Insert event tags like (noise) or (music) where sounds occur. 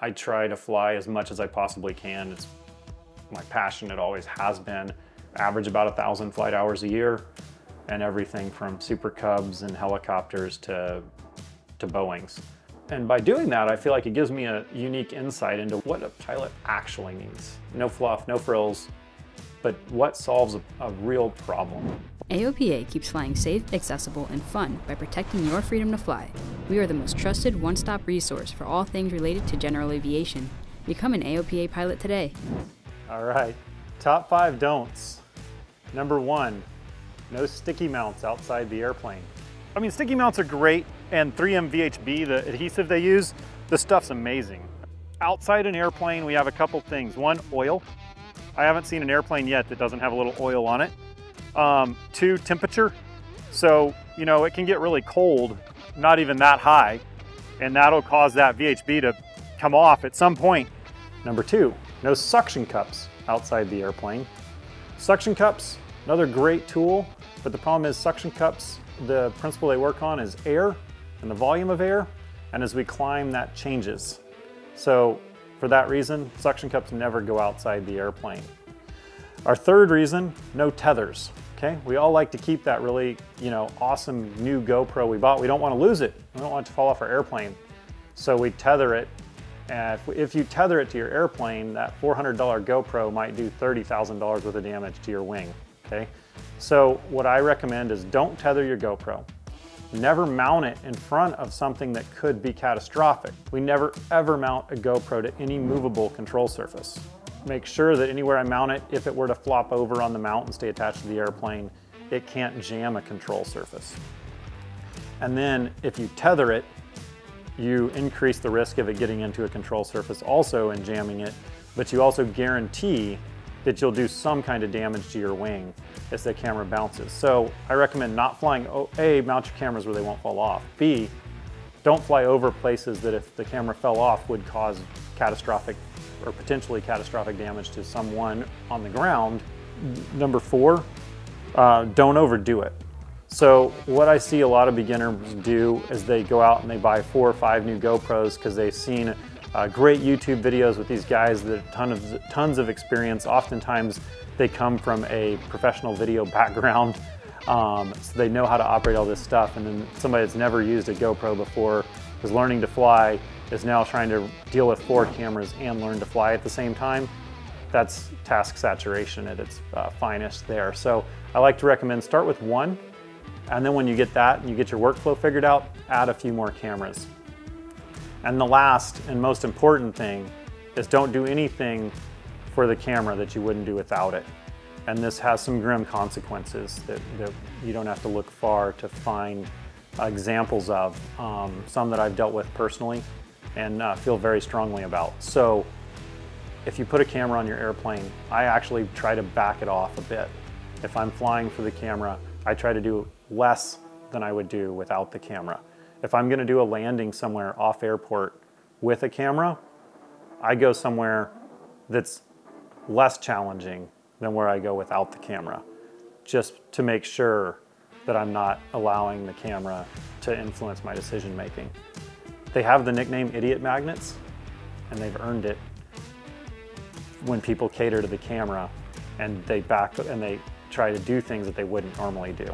I try to fly as much as I possibly can. It's my passion, it always has been. Average about a thousand flight hours a year and everything from Super Cubs and helicopters to, to Boeings. And by doing that, I feel like it gives me a unique insight into what a pilot actually needs. No fluff, no frills, but what solves a, a real problem. AOPA keeps flying safe, accessible, and fun by protecting your freedom to fly. We are the most trusted one-stop resource for all things related to general aviation. Become an AOPA pilot today. All right, top five don'ts. Number one, no sticky mounts outside the airplane. I mean, sticky mounts are great, and 3M VHB, the adhesive they use, the stuff's amazing. Outside an airplane, we have a couple things. One, oil. I haven't seen an airplane yet that doesn't have a little oil on it. Um, two, temperature. So, you know, it can get really cold, not even that high, and that'll cause that VHB to come off at some point. Number two, no suction cups outside the airplane. Suction cups, another great tool, but the problem is suction cups the principle they work on is air and the volume of air, and as we climb, that changes. So for that reason, suction cups never go outside the airplane. Our third reason, no tethers. Okay, we all like to keep that really, you know, awesome new GoPro we bought. We don't want to lose it. We don't want it to fall off our airplane. So we tether it. And if, if you tether it to your airplane, that $400 GoPro might do $30,000 worth of damage to your wing. Okay, so what I recommend is don't tether your GoPro. Never mount it in front of something that could be catastrophic. We never ever mount a GoPro to any movable control surface. Make sure that anywhere I mount it, if it were to flop over on the mount and stay attached to the airplane, it can't jam a control surface. And then if you tether it, you increase the risk of it getting into a control surface also and jamming it, but you also guarantee that you'll do some kind of damage to your wing as the camera bounces. So I recommend not flying, A, mount your cameras where they won't fall off. B, don't fly over places that if the camera fell off would cause catastrophic or potentially catastrophic damage to someone on the ground. Number four, uh, don't overdo it. So what I see a lot of beginners do is they go out and they buy four or five new GoPros because they've seen uh, great YouTube videos with these guys that have ton of, tons of experience. Oftentimes they come from a professional video (laughs) background, um, so they know how to operate all this stuff. And then somebody that's never used a GoPro before is learning to fly, is now trying to deal with four cameras and learn to fly at the same time. That's task saturation at its uh, finest there. So I like to recommend start with one, and then when you get that and you get your workflow figured out, add a few more cameras. And the last and most important thing is don't do anything for the camera that you wouldn't do without it. And this has some grim consequences that, that you don't have to look far to find examples of, um, some that I've dealt with personally and uh, feel very strongly about. So if you put a camera on your airplane, I actually try to back it off a bit. If I'm flying for the camera, I try to do less than I would do without the camera. If I'm gonna do a landing somewhere off airport with a camera, I go somewhere that's less challenging than where I go without the camera, just to make sure that I'm not allowing the camera to influence my decision making. They have the nickname idiot magnets, and they've earned it when people cater to the camera and they back and they try to do things that they wouldn't normally do.